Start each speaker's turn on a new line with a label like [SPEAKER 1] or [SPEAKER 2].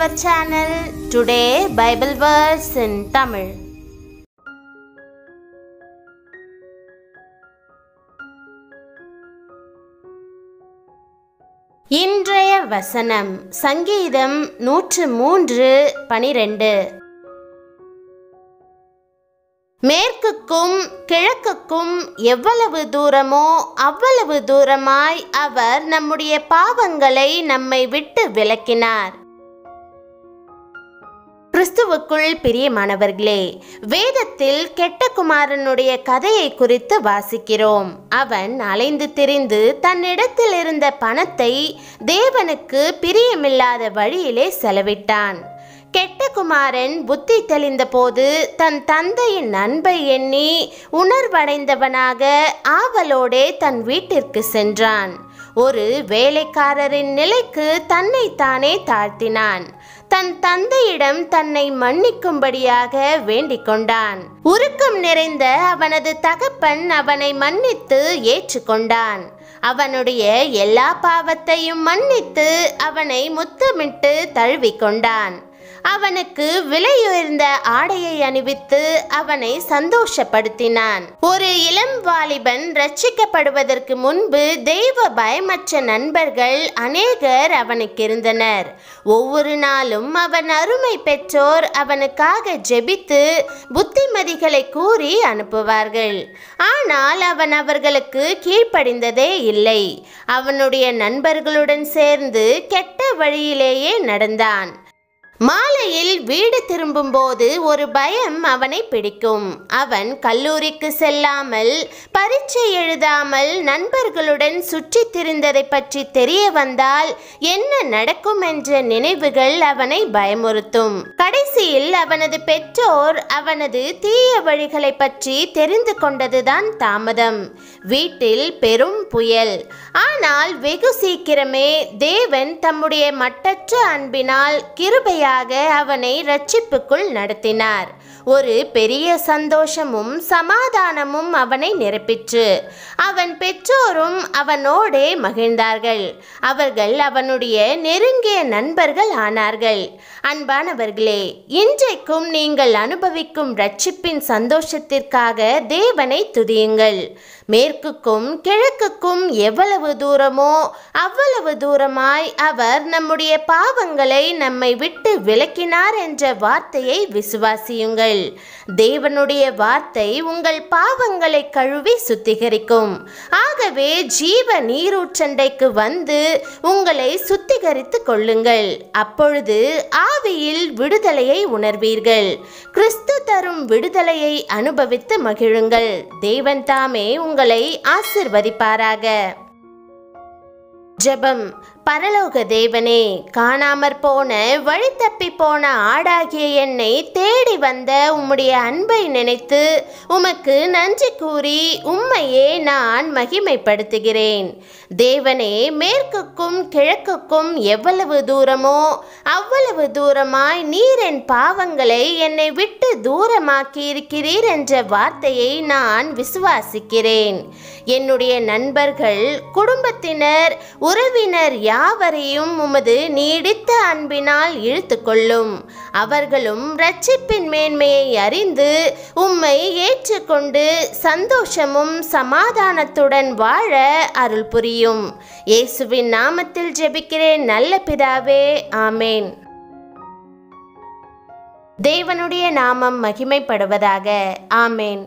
[SPEAKER 1] Our channel today Bible verse in Tamil இன்றைய வசனம் சங்கீதம் நூற்று மூன்று பனிரெண்டு. மேற்குக்கும் கிழக்குக்கும் எவ்வளவு தூரமோ அவ்வளவு தூரமாய் அவர் நம்முடைய பாவங்களை நம்மை விட்டு விலக்கினார். கிறிஸ்துவுக்குள் பிரியமானவர்களே வேதத்தில் கெட்ட குமாரனுடைய கதையை குறித்து வாசிக்கிறோம். அவன் அலைந்து திரிந்து தன்னிடத்தில் இருந்த பணத்தை தேவனுக்கு பிரியமில்லாத வழியிலே செலவிட்டான். கெட்ட குமாரன் புத்தி தெளிந்த போது தன் தந்தையின் அன்பை எண்ணி உணர்வடைந்தவனாக ஆவலோடே தன் வீட்டிற்கு சென்றான். ஒரு வேலைக்காரரின் நிலைக்கு தன்னை தானே தாழ்த்தினான். தன் தந்தையிடம் தன்னை மன்னிக்கும்படியாக வேண்டிக் கொண்டான். உருக்கம் நிறைந்த அவனது தகப்பன் அவனை மன்னித்து ஏற்றுக்கொண்டான் அவனுடைய எல்லா பாவத்தையும் மன்னித்து அவனை முத்தமிட்டு தழுவிக்கொண்டான் அவனுக்கு விலையுயர்ந்த ஆடையை அணிவித்து அவனை சந்தோஷப்படுத்தினான். ஒரு இளம் வாலிபன் ரட்சிக்கப்படுவதற்கு முன்பு தெய்வ பயமற்ற நண்பர்கள் அநேகர் அவனுக்கு இருந்தனர். ஒவ்வொரு நாளும் அவன் அருமை பெற்றோர் அவனுக்காக ஜெபித்து புத்திமதிகளை கூறி அனுப்புவார்கள். ஆனால் அவன் அவர்களுக்கு கீழ்ப்படிந்ததே இல்லை. அவனுடைய நண்பர்களுடன் சேர்ந்து கெட்ட வழியிலேயே நடந்தான். மாலையில் வீடு திரும்பும்போது ஒரு பயம் அவனை பிடிக்கும். அவன் கல்லூரிக்கு செல்லாமல் பரீட்சை எழுதாமல் நண்பர்களுடன் சுற்றி திரிந்ததை பற்றி தெரிய வந்தால் என்ன நடக்கும் என்ற நினைவுகள் அவனை பயமுறுத்தும். கடைசியில் அவனது பெற்றோர் அவனது தீய வழிகளை பற்றி தெரிந்து கொண்டதுதான் தாமதம். வீட்டில் பெரும் புயல். ஆனால் வெகு சீக்கிரமே தேவன் தம்முடைய மட்டற்ற அன்பினால் வழியாக அவனை ரட்சிப்புக்குள் நடத்தினார். ஒரு பெரிய சந்தோஷமும் சமாதானமும் அவனை நிரப்பிற்று. அவன் பெற்றோரும் அவனோடே மகிழ்ந்தார்கள். அவர்கள் அவனுடைய நெருங்கிய நண்பர்கள் ஆனார்கள். அன்பானவர்களே இன்றைக்கும் நீங்கள் அனுபவிக்கும் ரட்சிப்பின் சந்தோஷத்திற்காக தேவனை துதியுங்கள். மேற்குக்கும் கிழக்குக்கும் எவ்வளவு தூரமோ அவ்வளவு தூரமாய் அவர் நம்முடைய பாவங்களை நம்மை விட்டு விளக்கினார் என்ற வார்த்தையை விசுவாசியுங்கள். தேவனுடைய வார்த்தை உங்கள் பாவங்களை கழுவி சுத்திகரிக்கும். ஆகவே ஜீவ நீரூற்றண்டைக்கு வந்து உங்களை சுத்திகரித்து கொள்ளுங்கள். அப்பொழுது ஆவியில் விடுதலையை உணர்வீர்கள். கிறிஸ்து தரும் விடுதலையை அனுபவித்து மகிழுங்கள். தேவன் தாமே உங்களை ஆசிர்வதிப்பாராக. ஜெபம். பரலோக தேவனே காணாமற் போன வழி தப்பி போன ஆடாகிய என்னை தேடி வந்த உம்முடைய அன்பை நினைத்து உமக்கு நன்றி கூறி உம்மையே நான் மகிமைப்படுத்துகிறேன். தேவனே மேற்குக்கும் கிழக்குக்கும் எவ்வளவு தூரமோ அவ்வளவு தூரமாய் நீர் என் பாவங்களை என்னை விட்டு தூரமாக்கி இருக்கிறீர் என்ற வார்த்தையை நான் விசுவாசிக்கிறேன். என்னுடைய நண்பர்கள் குடும்பத்தினர் உறவினர் யாவரையும் உமது நீடித்த அன்பினால் இழுத்து கொள்ளும் அவர்களும் ரட்சிப்பின் மேன்மையை அறிந்து உம்மை ஏற்றுக்கொண்டு சந்தோஷமும் சமாதானத்துடன் வாழ அருள் புரியும். இயேசுவின் நாமத்தில் ஜெபிக்கிறேன் நல்ல பிதாவே ஆமேன். தேவனுடைய நாமம் மகிமைப்படுவதாக ஆமேன்.